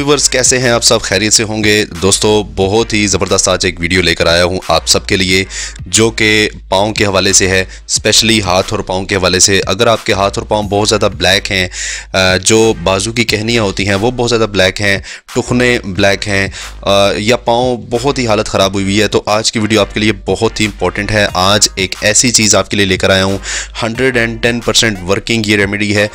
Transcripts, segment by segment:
Viewers कैसे हैं? आप सब खैरियत से होंगे। दोस्तों, बहुत ही ज़बरदस्त आज एक वीडियो लेकर आया हूँ आप सबके लिए, जो कि पाँव के हवाले से है स्पेशली हाथ और पाँव के हवाले से। अगर आपके हाथ और पाँव बहुत ज़्यादा ब्लैक हैं जो बाजू की कहनियाँ होती हैं, वो बहुत ज़्यादा ब्लैक हैं टुकने ब्लैक हैं या पाँव बहुत ही हालत ख़राब हुई है तो आज की वीडियो आपके लिए बहुत ही इंपॉर्टेंट है। आज एक ऐसी चीज़ आपके लिए लेकर आया हूँ। हंड्रेड वर्किंग ये रेमेडी है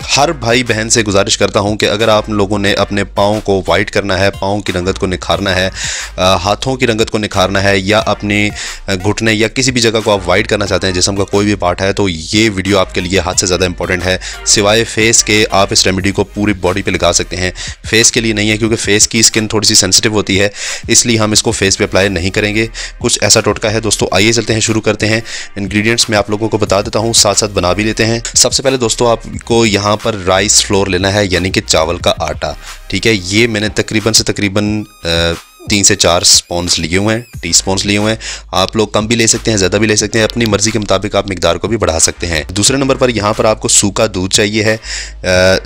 हर भाई बहन से गुजारिश करता हूँ कि अगर आप लोगों ने अपने पाँव को वाइट करना है, पाँव की रंगत को निखारना है हाथों की रंगत को निखारना है, या अपने घुटने या किसी भी जगह को आप वाइट करना चाहते हैं, जिसम का कोई भी पार्ट है तो ये वीडियो आपके लिए हाथ से ज़्यादा इंपॉर्टेंट है। सिवाय फेस के आप इस रेमेडी को पूरी बॉडी पर लगा सकते हैं। फेस के लिए नहीं है, क्योंकि फेस की स्किन थोड़ी सी सेंसिटिव होती है, इसलिए हम इसको फेस पर अप्लाई नहीं करेंगे। कुछ ऐसा टोटका है, दोस्तों, आइए चलते हैं, शुरू करते हैं। इन्ग्रीडियंट्स मैं आप लोगों को बता देता हूँ साथ साथ बना भी लेते हैं। सबसे पहले दोस्तों, आपको यहाँ पर राइस फ्लोर लेना है, यानी कि चावल का आटा। ठीक है, ये मैंने तकरीबन से तकरीबन तीन से चार स्पॉन्स लिए हुए हैं। टी स्पॉन्स लिए हुए हैं। आप लोग कम भी ले सकते हैं, ज़्यादा भी ले सकते हैं। अपनी मर्ज़ी के मुताबिक आप मकदार को भी बढ़ा सकते हैं। दूसरे नंबर पर यहाँ पर आपको सूखा दूध चाहिए है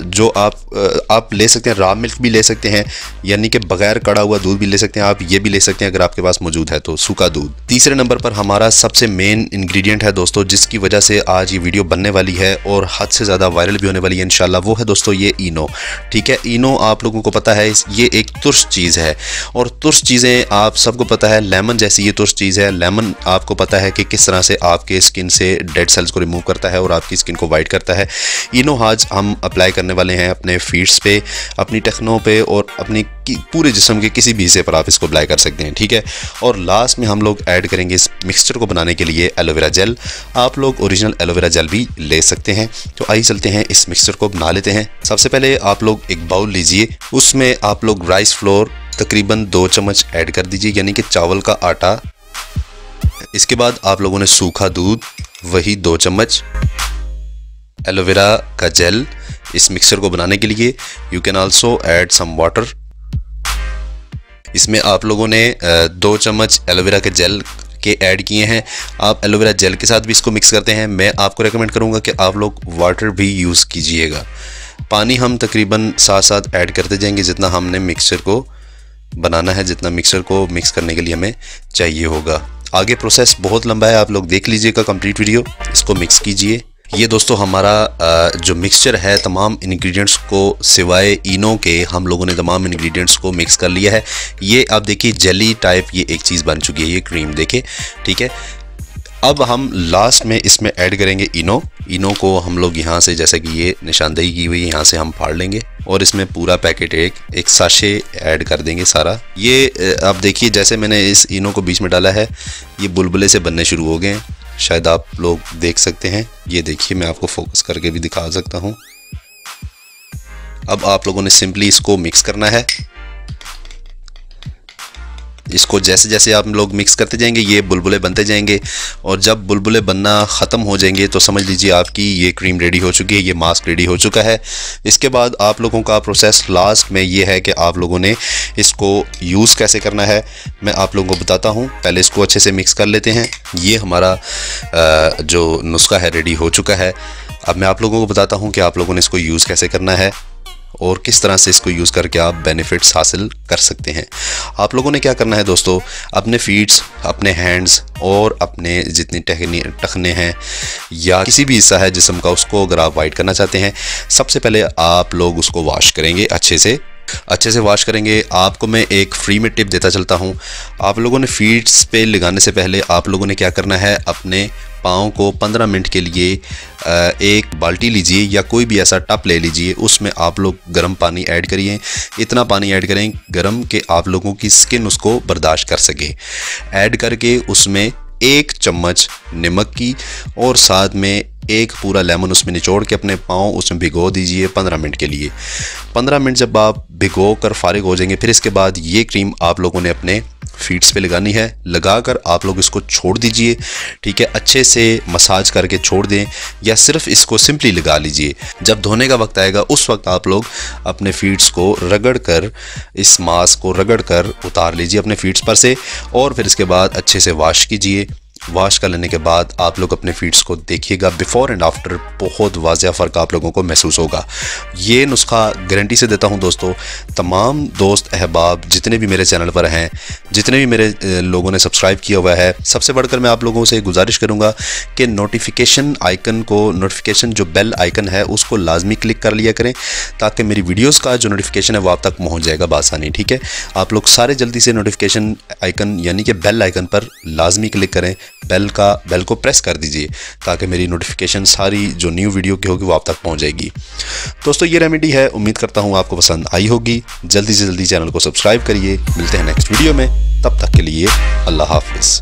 जो आप आप ले सकते हैं रॉ मिल्क भी ले सकते हैं, यानी कि बगैर कड़ा हुआ दूध भी ले सकते हैं। आप ये भी ले सकते हैं अगर आपके पास मौजूद है तो सूखा दूध। तीसरे नंबर पर हमारा सबसे मेन इंग्रेडिएंट है दोस्तों, जिसकी वजह से आज ये वीडियो बनने वाली है और हद से ज़्यादा वायरल भी होने वाली है इनशाला वो है दोस्तों ये इनो ठीक है इनो आप लोगों को पता है, ये एक तुर्स चीज़ है और तुर्स चीज़ें आप सबको पता है जैसी ये तुर्स चीज़ है। लेमन आपको पता है कि किस तरह से आपके स्किन से डेड सेल्स को रिमूव करता है और आपकी स्किन को वाइट करता है। इनो आज हम अप्लाई करने वाले हैं अपने फीट्स पे, अपनी टखनों पे और अपनी पूरे जिसम के किसी भी हिस्से पर आप इसको अप्लाई कर सकते हैं, ठीक है? और लास्ट में हम लोग ऐड करेंगे इस मिक्सचर को बनाने के लिए एलोवेरा जेल। आप लोग ओरिजिनल एलोवेरा जेल भी ले सकते हैं। तो आइए चलते हैं इस मिक्सचर को बना लेते हैं। सबसे पहले आप लोग एक बाउल लीजिए। उसमें आप लोग राइस फ्लोर तकरीबन दो चम्मच ऐड कर दीजिए, यानी कि चावल का आटा। इसके बाद आप लोगों ने सूखा दूध, वही दो चम्मच एलोवेरा का जेल इस मिक्सचर को बनाने के लिए। You can also add some water इसमें आप लोगों ने दो चम्मच एलोवेरा के जेल के ऐड किए हैं। आप एलोवेरा जेल के साथ भी इसको मिक्स करते हैं। मैं आपको रेकमेंड करूँगा कि आप लोग वाटर भी यूज़ कीजिएगा। पानी हम तकरीबन साथ साथ ऐड करते जाएँगे जितना हमने मिक्सचर को बनाना है, जितना मिक्सर को मिक्स करने के लिए हमें चाहिए होगा। आगे प्रोसेस बहुत लंबा है, आप लोग देख लीजिएगा कंप्लीट वीडियो इसको मिक्स कीजिए। ये दोस्तों हमारा जो मिक्सचर है, तमाम इंग्रेडिएंट्स को सिवाय इनो के हम लोगों ने तमाम इंग्रेडिएंट्स को मिक्स कर लिया है। ये आप देखिए जेली टाइप ये एक चीज़ बन चुकी है, ये क्रीम देखे ठीक है? अब हम लास्ट में इसमें ऐड करेंगे इनो इनो को हम लोग यहाँ से, जैसे कि ये निशानदेही की हुई, यहाँ से हम फाड़ लेंगे और इसमें पूरा पैकेट एक एक साशे ऐड कर देंगे सारा। ये आप देखिए, जैसे मैंने इस इनो को बीच में डाला है, ये बुलबुले से बनने शुरू हो गए हैं। शायद आप लोग देख सकते हैं। ये देखिए, मैं आपको फोकस करके भी दिखा सकता हूँ। अब आप लोगों ने सिंपली इसको मिक्स करना है। इसको जैसे जैसे आप लोग मिक्स करते जाएँगे, ये बुलबुले बनते जाएँगे और जब बुलबुले बनना ख़त्म हो जाएँगे तो समझ लीजिए आपकी ये क्रीम रेडी हो चुकी है, ये मास्क रेडी हो चुका है। इसके बाद आप लोगों का प्रोसेस लास्ट में ये है कि आप लोगों ने इसको यूज़ कैसे करना है, मैं आप लोगों को बताता हूँ। पहले इसको अच्छे से मिक्स कर लेते हैं। ये हमारा जो नुस्खा है रेडी हो चुका है। अब मैं आप लोगों को बताता हूँ कि आप लोगों ने इसको यूज़ कैसे करना है और किस तरह से इसको यूज़ करके आप बेनिफिट्स हासिल कर सकते हैं। आप लोगों ने क्या करना है दोस्तों? अपने फीट्स अपने हैंड्स और अपने जितनी टहनी टखने हैं या किसी भी हिस्सा है जिसम का, उसको अगर आप वाइट करना चाहते हैं, सबसे पहले आप लोग उसको वॉश करेंगे अच्छे से। अच्छे से वॉश करेंगे। आपको मैं एक फ्री में टिप देता चलता हूँ। आप लोगों ने फीड्स पे लगाने से पहले आप लोगों ने क्या करना है? अपने पाँव को 15 मिनट के लिए एक बाल्टी लीजिए या कोई भी ऐसा टप ले लीजिए, उसमें आप लोग गर्म पानी ऐड करिए। इतना पानी ऐड करें, गर्म के आप लोगों की स्किन उसको बर्दाश्त कर सके। ऐड करके उसमें एक चम्मच नमक की और साथ में एक पूरा लेमन उसमें निचोड़ के अपने पाँव उसमें भिगो दीजिए पंद्रह मिनट के लिए। पंद्रह मिनट जब आप भिगो कर फारिग हो जाएँगे, फिर इसके बाद ये क्रीम आप लोगों ने अपने फीट्स पे लगानी है। लगा कर आप लोग इसको छोड़ दीजिए, ठीक है? अच्छे से मसाज करके छोड़ दें या सिर्फ़ इसको सिंपली लगा लीजिए। जब धोने का वक्त आएगा, उस वक्त आप लोग अपने फीट्स को रगड़ कर, इस मास्क को रगड़ कर उतार लीजिए अपने फीट्स पर से और फिर इसके बाद अच्छे से वॉश कीजिए। वॉश कर लेने के बाद आप लोग अपने फीड्स को देखिएगा। बिफोर एंड आफ्टर बहुत वाजह फ़र्क आप लोगों को महसूस होगा। ये नुस्खा गारंटी से देता हूँ दोस्तों, तमाम दोस्त, अहबाब, जितने भी मेरे चैनल पर हैं, जितने भी मेरे लोगों ने सब्सक्राइब किया हुआ है, सबसे बढ़कर मैं आप लोगों से गुजारिश करूँगा कि नोटिफिकेशन आइकन को नोटिफिकेशन जो बेल आइकन है, उसको लाजमी क्लिक कर लिया करें, ताकि मेरी वीडियोज़ का जो नोटिफिकेशन है वो आप तक पहुँच जाएगा बासानी, ठीक है? आप लोग सारे जल्दी से नोटिफिकेशन आइकन यानी कि बेल आइकन पर लाजमी क्लिक करें बेल का बेल को प्रेस कर दीजिए, ताकि मेरी नोटिफिकेशन सारी जो न्यू वीडियो की होगी वो आप तक पहुँच जाएगी। दोस्तों, ये रेमेडी है। उम्मीद करता हूँ आपको पसंद आई होगी। जल्दी से जल्दी चैनल को सब्सक्राइब करिए। मिलते हैं नेक्स्ट वीडियो में। तब तक के लिए अल्लाह हाफिज़।